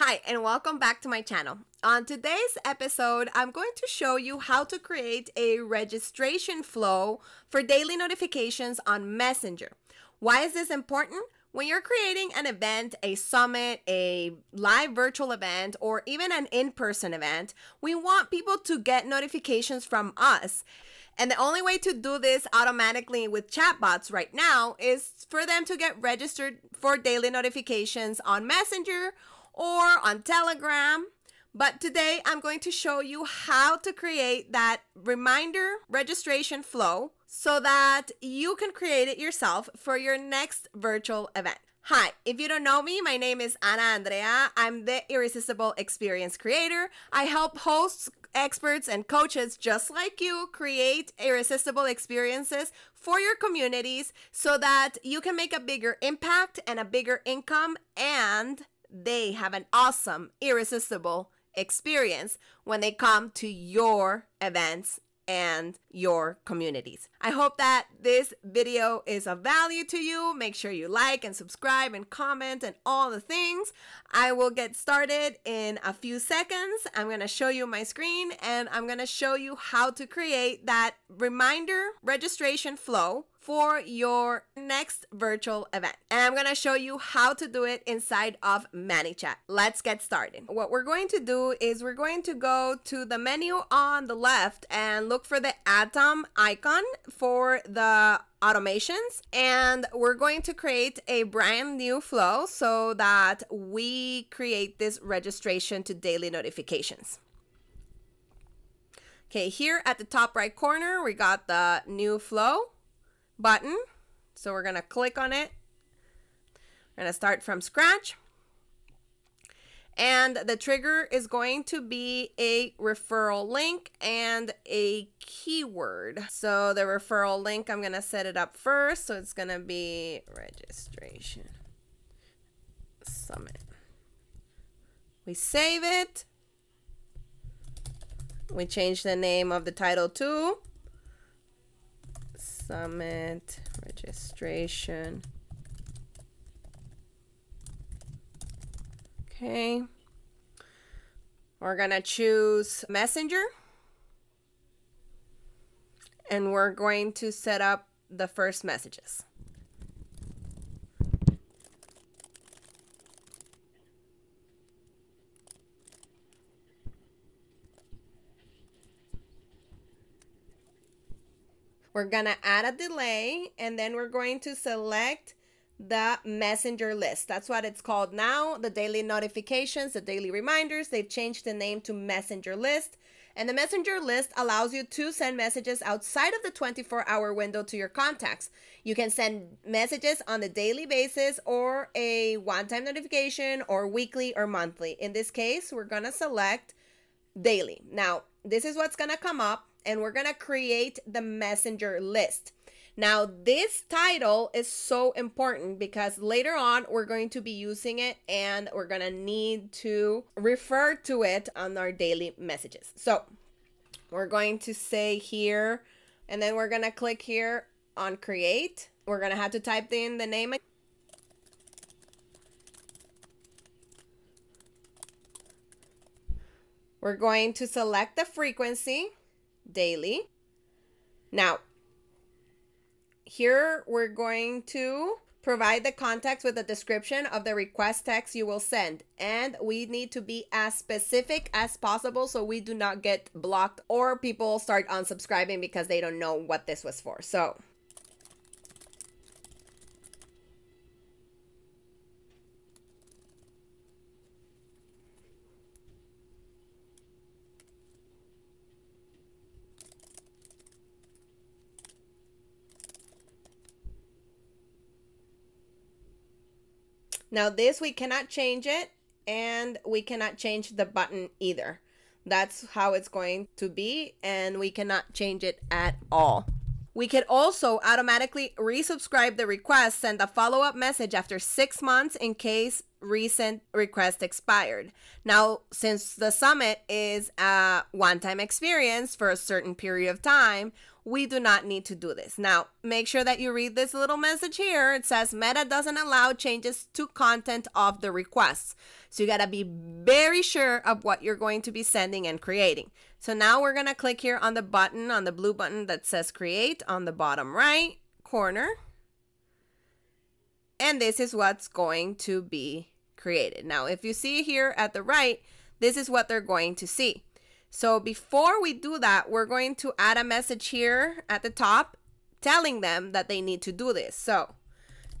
Hi, and welcome back to my channel. On today's episode, I'm going to show you how to create a registration flow for daily notifications on Messenger. Why is this important? When you're creating an event, a summit, a live virtual event, or even an in person event, we want people to get notifications from us. And the only way to do this automatically with chatbots right now is for them to get registered for daily notifications on Messenger or on Telegram. But today I'm going to show you how to create that reminder registration flow so that you can create it yourself for your next virtual event. Hi, if you don't know me, my name is Anna Andrea. I'm the Irresistible Experience Creator. I help hosts, experts, and coaches just like you create irresistible experiences for your communities so that you can make a bigger impact and a bigger income and they have an awesome, irresistible experience when they come to your events and your communities. I hope that this video is of value to you. Make sure you like and subscribe and comment and all the things. I will get started in a few seconds. I'm to show you my screen and I'm to show you how to create that reminder registration flow for your next virtual event. And I'm gonna show you how to do it inside of ManyChat. Let's get started. What we're going to do is we're going to go to the menu on the left and look for the atom icon for the automations and we're going to create a brand new flow so that we create this registration to daily notifications. Okay, here at the top right corner, we got the new flow button. So we're going to click on it. We're going to start from scratch. And the trigger is going to be a referral link and a keyword. So the referral link, I'm going to set it up first. So it's going to be registration summit. We save it. We change the name of the title to Summit registration. Okay. We're going to choose Messenger. And we're going to set up the first messages. We're to add a delay and then we're going to select the messenger list. That's what it's called now. The daily notifications, the daily reminders, they've changed the name to messenger list. And the messenger list allows you to send messages outside of the 24 hour window to your contacts. You can send messages on a daily basis or a one time notification or weekly or monthly. In this case, we're going to select daily. Now, this is what's going to come up and we're going to create the messenger list. Now, this title is so important because later on we're going to be using it and we're going to need to refer to it on our daily messages. So, we're going to say here, and then we're going to click here on create. We're going to have to type in the name. We're going to select the frequency daily. Now, here we're going to provide the context with a description of the request text you will send. And we need to be as specific as possible so we do not get blocked or people start unsubscribing because they don't know what this was for. So Now this we cannot change it and we cannot change the button either. That's how it's going to be and we cannot change it at all. We can also automatically resubscribe the request, send a follow-up message after six months in case recent request expired. Now, since the summit is a one-time experience for a certain period of time, we do not need to do this. Now, make sure that you read this little message here. It says Meta doesn't allow changes to content of the requests. So you got to be very sure of what you're going to be sending and creating. So now we're to click here on the button, on the blue button that says create on the bottom right corner. And this is what's going to be created. Now, if you see here at the right, this is what they're going to see. So before we do that, we're going to add a message here at the top telling them that they need to do this. So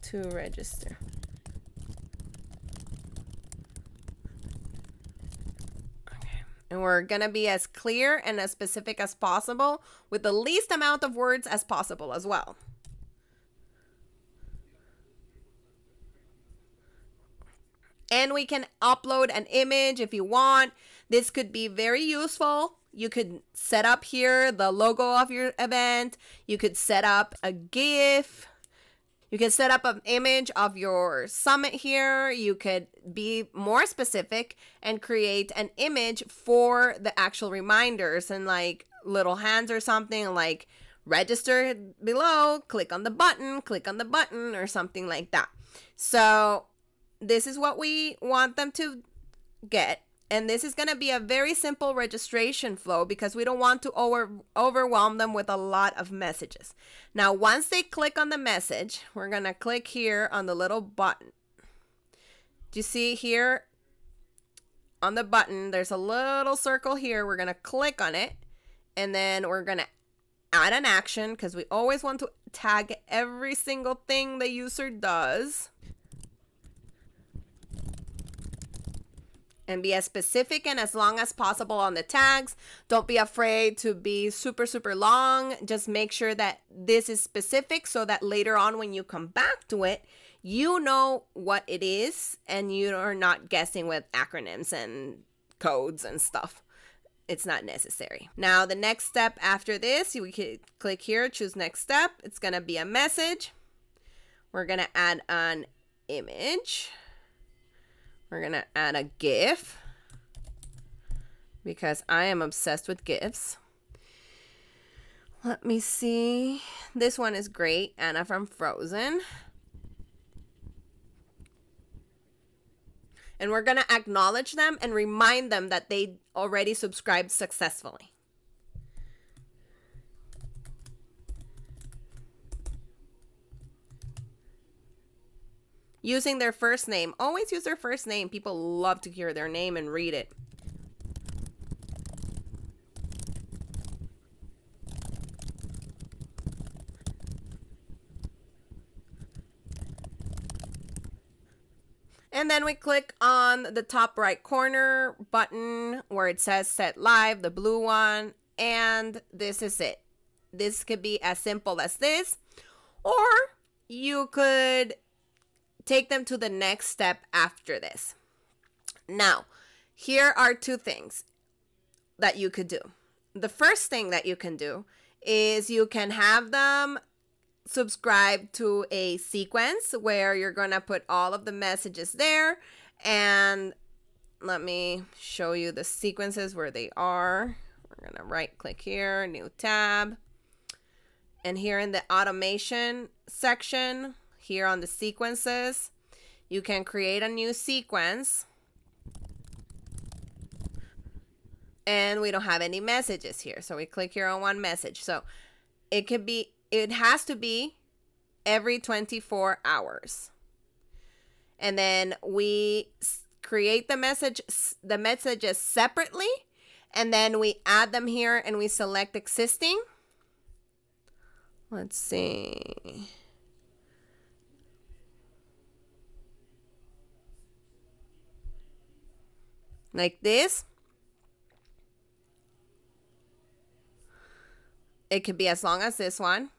to register. Okay. And we're going to be as clear and as specific as possible with the least amount of words as possible as well. And we can upload an image if you want. This could be very useful. You could set up here the logo of your event. You could set up a GIF. You can set up an image of your summit here. You could be more specific and create an image for the actual reminders and like little hands or something like register below, click on the button, click on the button or something like that. So this is what we want them to get. And this is going to be a very simple registration flow because we don't want to over, overwhelm them with a lot of messages. Now, once they click on the message, we're going to click here on the little button. Do you see here on the button, there's a little circle here. We're going to click on it and then we're going to add an action because we always want to tag every single thing the user does. And be as specific and as long as possible on the tags. Don't be afraid to be super, super long. Just make sure that this is specific so that later on when you come back to it, you know what it is and you are not guessing with acronyms and codes and stuff. It's not necessary. Now, the next step after this, you can click here, choose next step. It's to be a message. We're to add an image. We're going to add a GIF because I am obsessed with GIFs. Let me see. This one is great. Anna from Frozen. And we're going to acknowledge them and remind them that they already subscribed successfully. Using their first name. Always use their first name. People love to hear their name and read it. And then we click on the top right corner button where it says set live, the blue one. And this is it. This could be as simple as this. Or you could take them to the next step after this. Now, here are two things that you could do. The first thing that you can do is you can have them subscribe to a sequence where you're going to put all of the messages there and let me show you the sequences where they are. We're going to right click here, new tab. And here in the automation section, here on the sequences, you can create a new sequence. And we don't have any messages here. So we click here on one message. So it could be, it has to be every 24 hours. And then we create the message, the messages separately. And then we add them here and we select existing. Let's see. Like this. It could be as long as this one,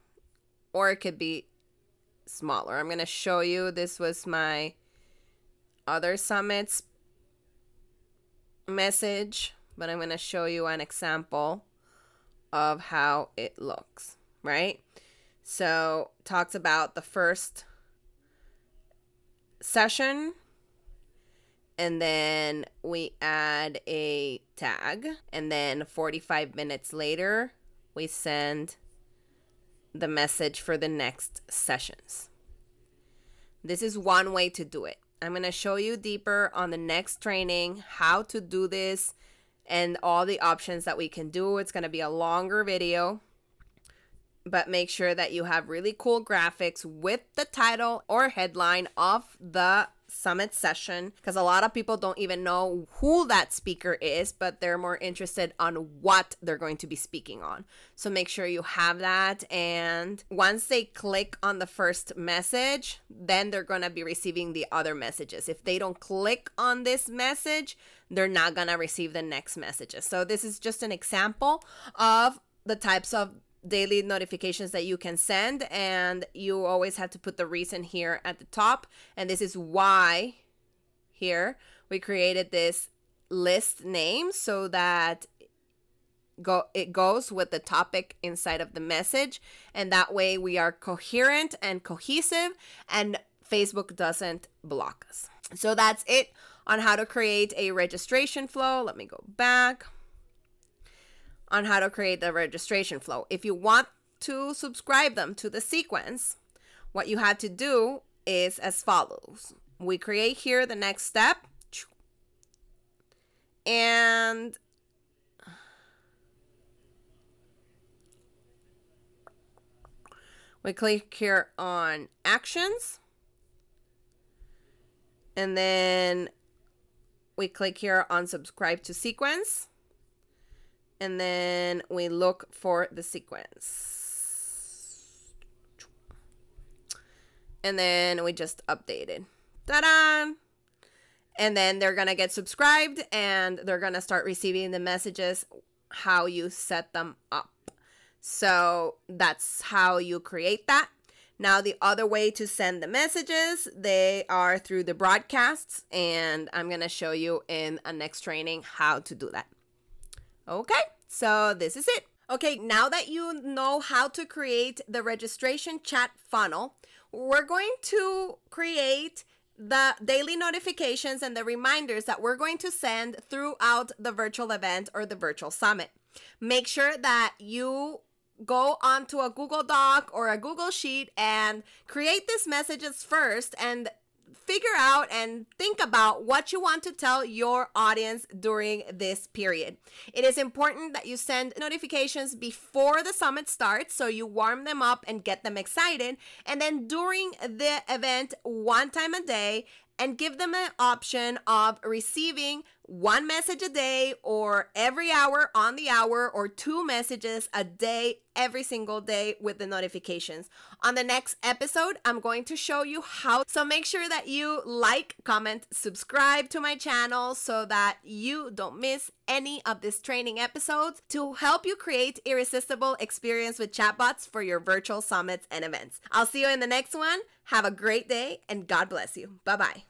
or it could be smaller. I'm going to show you. This was my other summits message, but I'm going to show you an example of how it looks, right? So, talks about the first session and then we add a tag and then 45 minutes later we send the message for the next sessions. This is one way to do it. I'm going to show you deeper on the next training how to do this and all the options that we can do. It's going to be a longer video, but make sure that you have really cool graphics with the title or headline of the summit session because a lot of people don't even know who that speaker is, but they're more interested on what they're going to be speaking on. So make sure you have that. And once they click on the first message, then they're going to be receiving the other messages. If they don't click on this message, they're not going to receive the next messages. So this is just an example of the types of daily notifications that you can send and you always have to put the reason here at the top and this is why here we created this list name so that go it goes with the topic inside of the message and that way we are coherent and cohesive and Facebook doesn't block us. So that's it on how to create a registration flow. Let me go back on how to create the registration flow. If you want to subscribe them to the sequence, what you have to do is as follows. We create here the next step and we click here on actions and then we click here on subscribe to sequence and then we look for the sequence. And then we just updated. Ta-da! And then they're going to get subscribed and they're going to start receiving the messages how you set them up. So that's how you create that. Now, the other way to send the messages, they are through the broadcasts, and I'm going to show you in a next training how to do that. Okay, so this is it. Okay, now that you know how to create the registration chat funnel, we're going to create the daily notifications and the reminders that we're going to send throughout the virtual event or the virtual summit. Make sure that you go onto a Google Doc or a Google Sheet and create these messages first and figure out and think about what you want to tell your audience during this period. It is important that you send notifications before the summit starts so you warm them up and get them excited. And then during the event, one time a day, and give them an option of receiving one message a day or every hour on the hour or two messages a day every single day with the notifications. On the next episode, I'm going to show you how. So make sure that you like, comment, subscribe to my channel so that you don't miss any of these training episodes to help you create irresistible experience with chatbots for your virtual summits and events. I'll see you in the next one. Have a great day and God bless you. Bye bye.